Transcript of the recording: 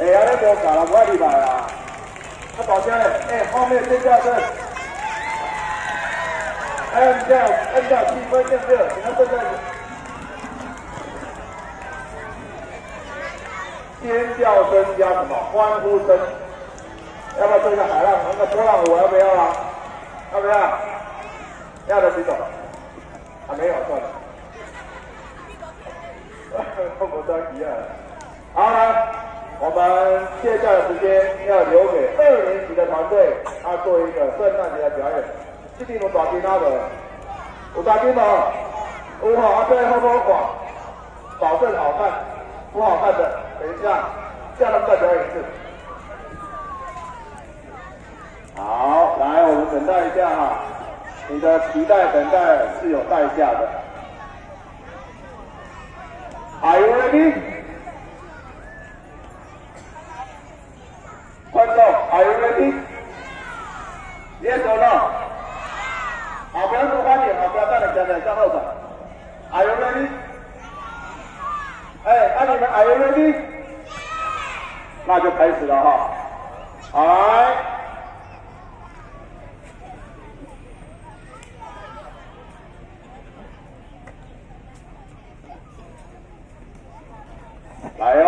哎，阿你无搞了，我礼拜啊。啊，大家嘞，哎，后面尖叫声，按掉按掉七分正热，你看正在尖叫声加什么欢呼声？要不要做一个海浪？那个波浪我要不要啊？要不要？要的举手。啊，没有，算了。跟我都一样。好了，我们接下来的时间要留给二年级的团队，他做一个圣诞节的表演。这边有大金他的，有大金吗？有好，啊，这后多广，保证好看。不好看的，等一下，叫他们再表演一次。好，来，我们等待一下哈。你的期待等待是有代价的。Are you ready？are you ready 哎那你们 are you ready 那就开始了哈啊来呀